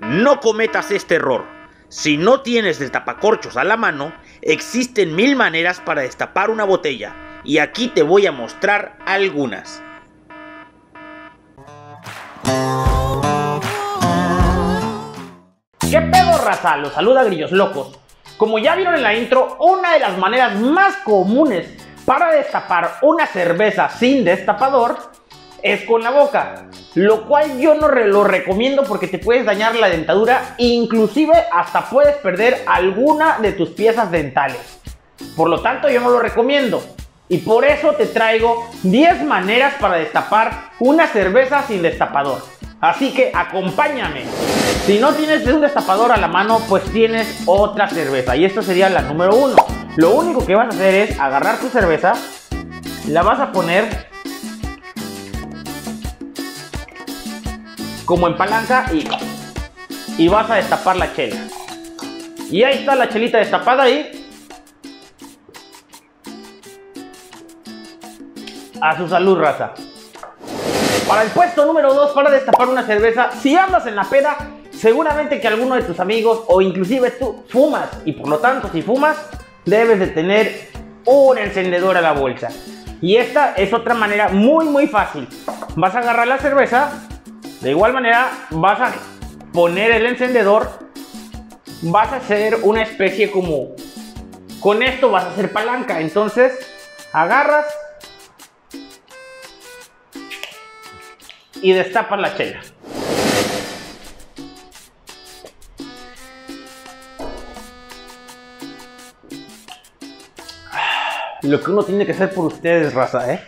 No cometas este error. Si no tienes destapacorchos a la mano, existen mil maneras para destapar una botella. Y aquí te voy a mostrar algunas. ¿Qué pedo, raza? Los saluda Grillos Locos. Como ya vieron en la intro, una de las maneras más comunes para destapar una cerveza sin destapador es con la boca. Lo cual yo no lo recomiendo porque te puedes dañar la dentadura, inclusive hasta puedes perder alguna de tus piezas dentales. Por lo tanto, yo no lo recomiendo. Y por eso te traigo 10 maneras para destapar una cerveza sin destapador. Así que acompáñame. Si no tienes un destapador a la mano, pues tienes otra cerveza. Y esta sería la número uno. Lo único que vas a hacer es agarrar tu cerveza, la vas a poner como en palanca y, y vas a destapar la chela. Y ahí está la chelita destapada ahí. A su salud, raza. Para el puesto número 2, para destapar una cerveza, si andas en la peda, seguramente que alguno de tus amigos o inclusive tú fumas. Y por lo tanto, si fumas, debes de tener un encendedor a la bolsa. Y esta es otra manera muy muy fácil. Vas a agarrar la cerveza, de igual manera vas a poner el encendedor, vas a hacer una especie como... Con esto vas a hacer palanca, entonces agarras y destapas la chela. Lo que uno tiene que hacer por ustedes, raza, ¿eh?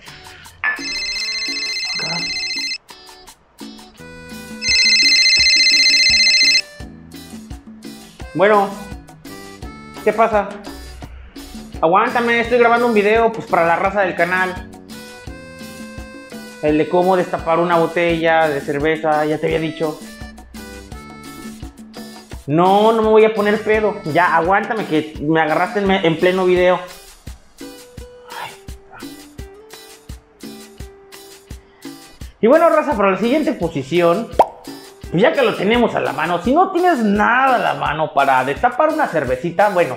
Bueno, ¿qué pasa? Aguántame, estoy grabando un video pues para la raza del canal. El de cómo destapar una botella de cerveza, ya te había dicho. No, no me voy a poner pedo. Ya, aguántame que me agarraste en, en pleno video. Y bueno, raza, para la siguiente posición, pues ya que lo tenemos a la mano, si no tienes nada a la mano para destapar una cervecita, bueno,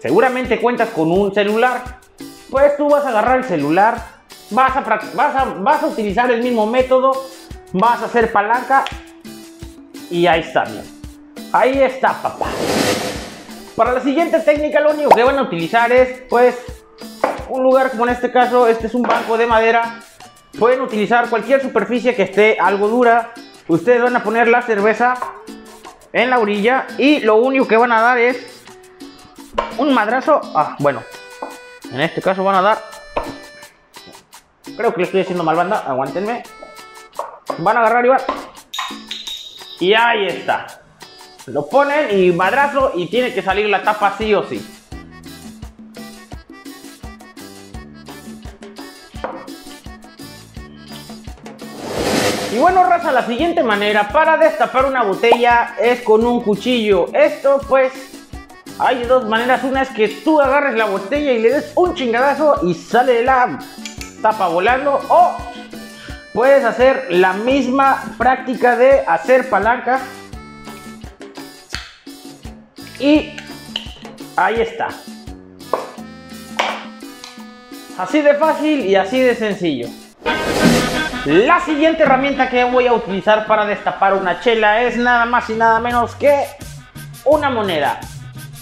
seguramente cuentas con un celular. Pues tú vas a agarrar el celular, vas a, vas a, vas a utilizar el mismo método, vas a hacer palanca y ahí está. Ahí está, papá. Para la siguiente técnica lo único que van a utilizar es, pues, un lugar como en este caso, este es un banco de madera. Pueden utilizar cualquier superficie que esté algo dura. Ustedes van a poner la cerveza en la orilla y lo único que van a dar es un madrazo. Ah, bueno, en este caso van a dar. Creo que le estoy haciendo mal banda. Aguántenme. Van a agarrar y van. Y ahí está. Lo ponen y madrazo y tiene que salir la tapa sí o sí. Y bueno, raza, la siguiente manera para destapar una botella es con un cuchillo. Esto pues hay dos maneras. Una es que tú agarres la botella y le des un chingadazo y sale la tapa volando. O puedes hacer la misma práctica de hacer palanca. Y ahí está. Así de fácil y así de sencillo. La siguiente herramienta que voy a utilizar para destapar una chela es nada más y nada menos que una moneda.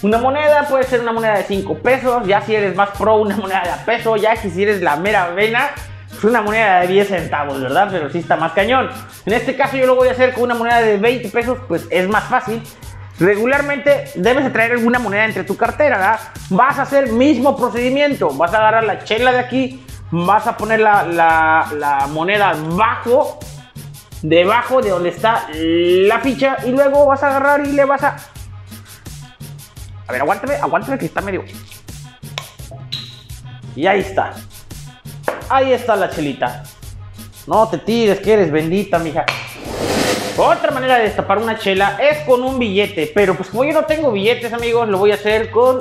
Una moneda puede ser una moneda de 5 pesos, ya si eres más pro una moneda de a peso, ya si eres la mera vena, es una moneda de 10 centavos, ¿verdad? Pero sí está más cañón. En este caso yo lo voy a hacer con una moneda de 20 pesos, pues es más fácil. Regularmente debes de traer alguna moneda entre tu cartera, ¿verdad? Vas a hacer el mismo procedimiento, vas a agarrar la chela de aquí, vas a poner la, moneda bajo, debajo de donde está la ficha y luego vas a agarrar y le vas a... A ver, aguántame, aguántame que está medio... Y ahí está. Ahí está la chelita. No te tires, que eres bendita, mija. Otra manera de destapar una chela es con un billete, pero pues como yo no tengo billetes, amigos, lo voy a hacer con,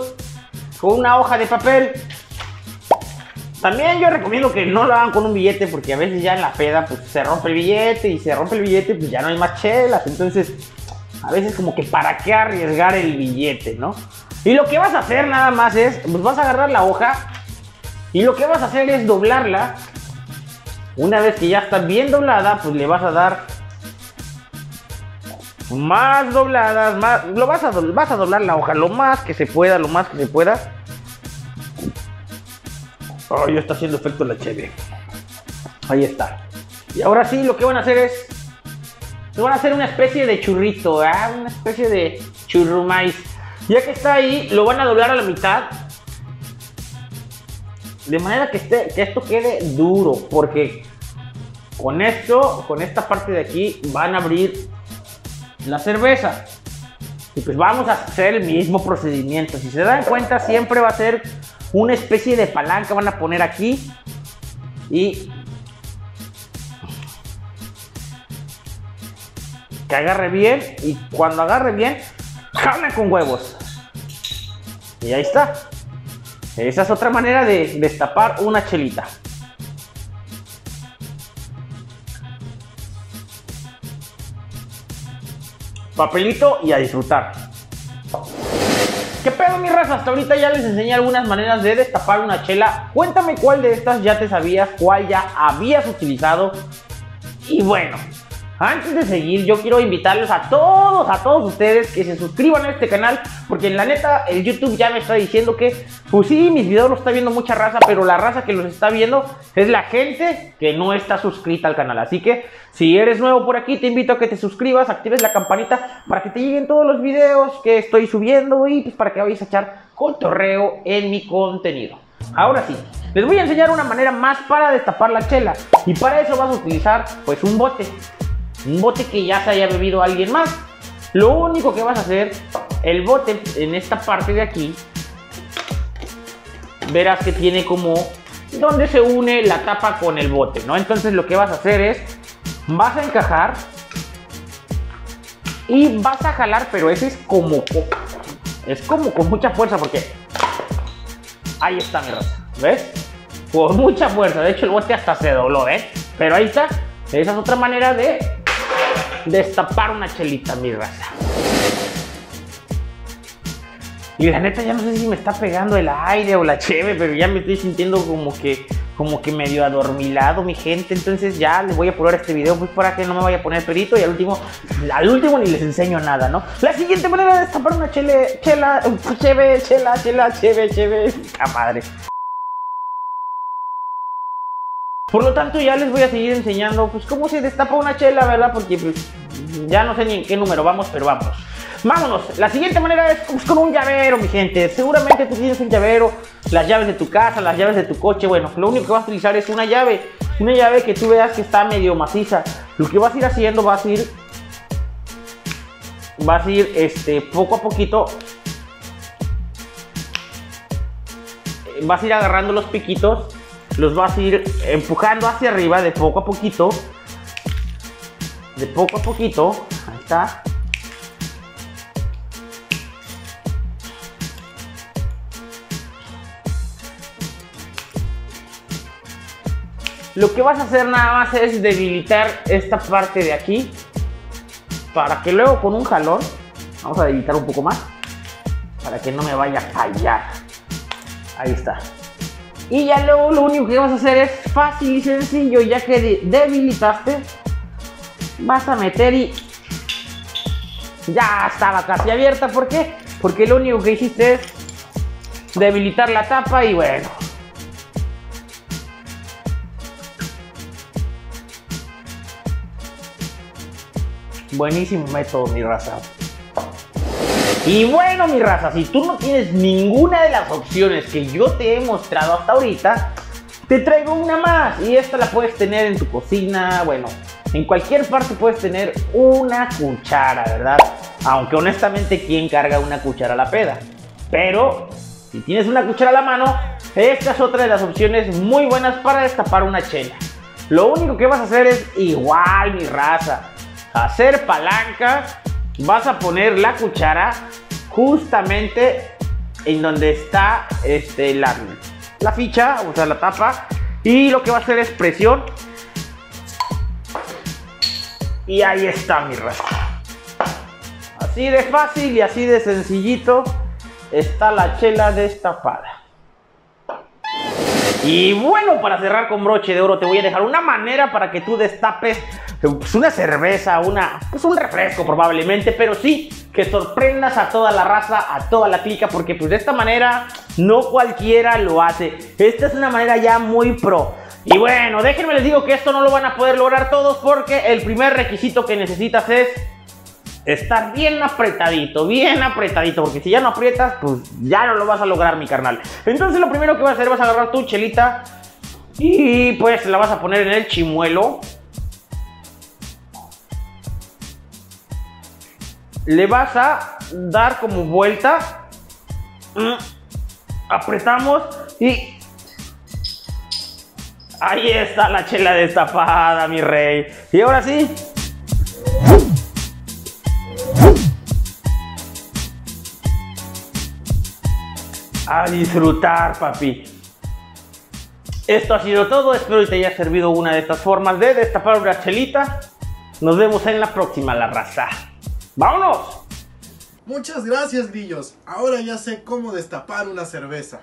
con una hoja de papel. También yo recomiendo que no lo hagan con un billete porque a veces ya en la peda pues se rompe el billete y se rompe el billete pues ya no hay más chelas. Entonces a veces como que para qué arriesgar el billete, ¿no? Y lo que vas a hacer nada más es, pues vas a agarrar la hoja y lo que vas a hacer es doblarla. Una vez que ya está bien doblada, pues le vas a dar más dobladas, más, lo vas a, vas a doblar la hoja lo más que se pueda, lo más que se pueda. Oh, ya está haciendo efecto la cheve. Ahí está. Y ahora sí, lo que van a hacer es, van a hacer una especie de churrito, una especie de churrumais. Ya que está ahí, lo van a doblar a la mitad. De manera que, esté, que esto quede duro, porque con esto, con esta parte de aquí, van a abrir la cerveza. Y pues vamos a hacer el mismo procedimiento. Si se dan cuenta, siempre va a ser una especie de palanca. Van a poner aquí y que agarre bien. Y cuando agarre bien, jala con huevos. Y ahí está. Esa es otra manera de destapar una chelita. papelito y a disfrutar. ¿Qué pedo mi raza? Hasta ahorita ya les enseñé algunas maneras de destapar una chela. Cuéntame cuál de estas ya te sabías, cuál ya habías utilizado. Y bueno, antes de seguir, yo quiero invitarlos a todos, a todos ustedes que se suscriban a este canal, porque en la neta el YouTube ya me está diciendo que, pues sí, mis videos los está viendo mucha raza, pero la raza que los está viendo es la gente que no está suscrita al canal. Así que si eres nuevo por aquí, te invito a que te suscribas, actives la campanita para que te lleguen todos los videos que estoy subiendo y pues para que vayas a echar cotorreo en mi contenido. Ahora sí, les voy a enseñar una manera más para destapar la chela y para eso vas a utilizar pues un bote un bote que ya se haya bebido alguien más. Lo único que vas a hacer, el bote en esta parte de aquí, verás que tiene como donde se une la tapa con el bote, ¿no? Entonces lo que vas a hacer es, vas a encajar y vas a jalar, pero ese es como, es como con mucha fuerza porque ahí está mi raza, ¿ves? Con mucha fuerza, de hecho el bote hasta se dobló, ¿eh? Pero ahí está, esa es otra manera de destapar una chelita, mi raza. Y la neta ya no sé si me está pegando el aire o la cheve, pero ya me estoy sintiendo como que como que medio adormilado mi gente, entonces ya les voy a poner este video pues para que no me vaya a poner perito y al último al último ni les enseño nada, ¿no? La siguiente manera de destapar una chele, chela, cheve, chela, chela, cheve, cheve, a madre. Por lo tanto, ya les voy a seguir enseñando, pues, cómo se destapa una chela, ¿verdad? Porque, pues, ya no sé ni en qué número vamos, pero vamos. Vámonos. La siguiente manera es pues, con un llavero, mi gente. Seguramente tú tienes un llavero, las llaves de tu casa, las llaves de tu coche. Bueno, lo único que vas a utilizar es una llave. Una llave que tú veas que está medio maciza. Lo que vas a ir haciendo, vas a ir... Vas a ir, este, poco a poquito... Vas a ir agarrando los piquitos los vas a ir empujando hacia arriba de poco a poquito. De poco a poquito. Ahí está. Lo que vas a hacer nada más es debilitar esta parte de aquí para que luego con un jalón, vamos a debilitar un poco más, para que no me vaya a fallar. Ahí está. Y ya luego lo único que vas a hacer es fácil y sencillo, ya que debilitaste, vas a meter y ya estaba casi abierta. ¿Por qué? Porque lo único que hiciste es debilitar la tapa y bueno. Buenísimo método, mi raza. Y bueno, mi raza, si tú no tienes ninguna de las opciones que yo te he mostrado hasta ahorita, te traigo una más. Y esta la puedes tener en tu cocina, bueno, en cualquier parte puedes tener una cuchara, ¿verdad? Aunque honestamente, ¿quién carga una cuchara a la peda? Pero, si tienes una cuchara a la mano, esta es otra de las opciones muy buenas para destapar una chela. Lo único que vas a hacer es igual, mi raza. Hacer palanca. Vas a poner la cuchara justamente en donde está este, la, la ficha, o sea, la tapa. Y lo que va a hacer es presión. Y ahí está mi raza. Así de fácil y así de sencillito está la chela destapada. Y bueno, para cerrar con broche de oro, te voy a dejar una manera para que tú destapes pues, una cerveza, una, pues un refresco probablemente, pero sí que sorprendas a toda la raza, a toda la clica, porque pues de esta manera no cualquiera lo hace. Esta es una manera ya muy pro. Y bueno, déjenme les digo que esto no lo van a poder lograr todos porque el primer requisito que necesitas es estar bien apretadito, bien apretadito, porque si ya no aprietas, pues ya no lo vas a lograr, mi carnal. Entonces lo primero que vas a hacer, vas a agarrar tu chelita y pues la vas a poner en el chimuelo. Le vas a dar como vuelta. Mm, apretamos y... Ahí está la chela destapada, mi rey. Y ahora sí, a disfrutar, papi. Esto ha sido todo. Espero que te haya servido una de estas formas de destapar una chelita. Nos vemos en la próxima, la raza. ¡Vámonos! Muchas gracias, grillos. Ahora ya sé cómo destapar una cerveza.